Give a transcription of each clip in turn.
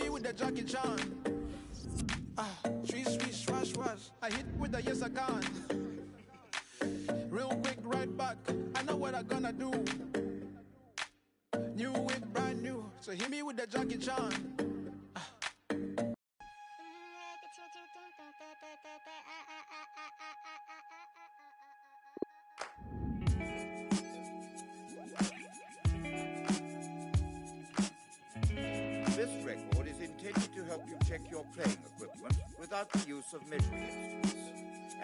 me with the Jackie Chan. Ah, sweet, sweet, swash, swash. I hit with the yes, I can. Real quick, right back. I know what I'm gonna do. New whip, brand new. So hit me with the Jackie Chan. This record is intended to help you check your playing equipment without the use of measuring instruments.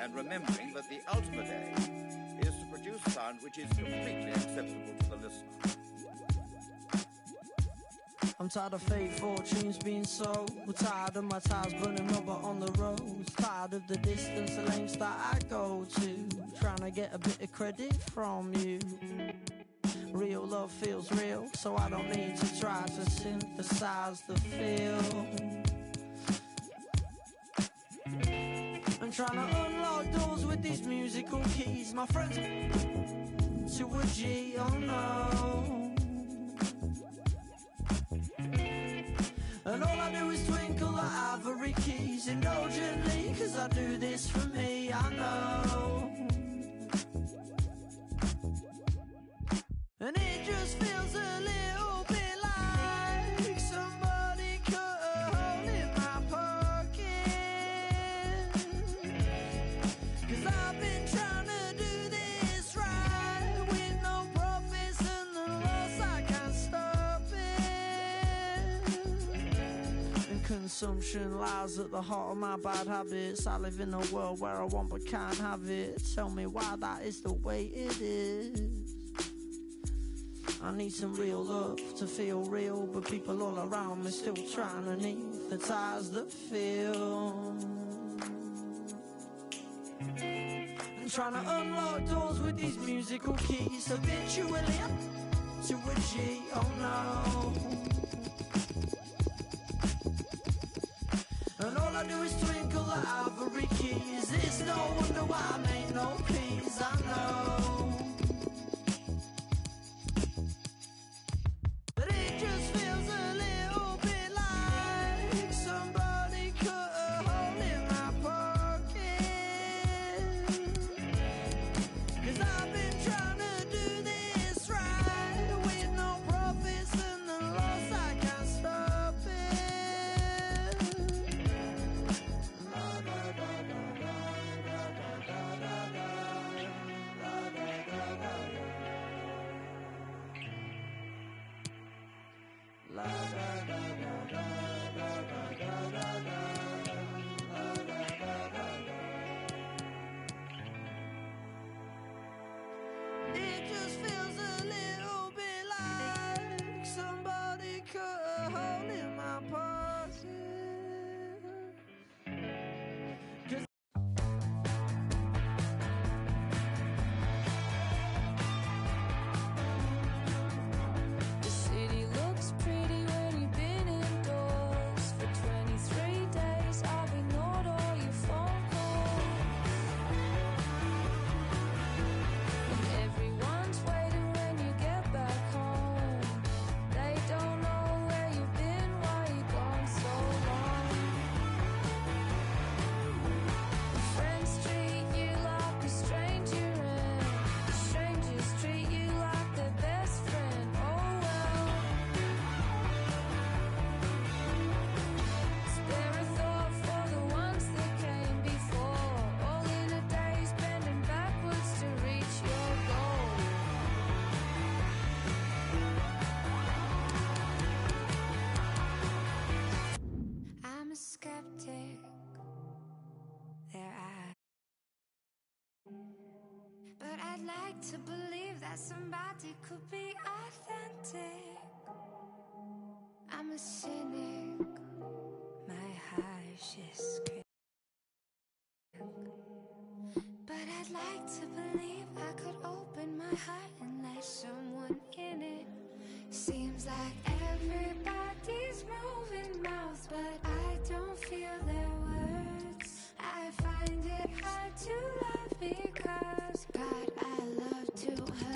And remembering that the ultimate aim is to produce sound which is completely acceptable to the listener. I'm tired of fate fortunes being sold. Tired of my tires burning rubber on the roads. Tired of the distance, the lengths that I go to. Trying to get a bit of credit from you. Real love feels real, so I don't need to try to synthesize the feel. I'm trying to unlock doors with these musical keys. My friends to a G, oh no. And all I do is twinkle the ivory keys indulgently, cause I do this for me, I know. And it just feels a little bit like somebody cut a hole in my pocket. Cause I've been trying to do this right with no profits and the loss, I can't stop it. And consumption lies at the heart of my bad habits. I live in a world where I want but can't have it. Tell me why that is the way it is. I need some real love to feel real, but people all around me still trying to need the ties that feel. And trying to unlock doors with these musical keys, habitually up to a G. Oh no. And all I do is twinkle the ivory keys. It's no wonder why I make no peace. I know. la la. But I'd like to believe that somebody could be authentic. I'm a cynic. My harshest critic. But I'd like to believe I could open my heart and let someone in it. Seems like do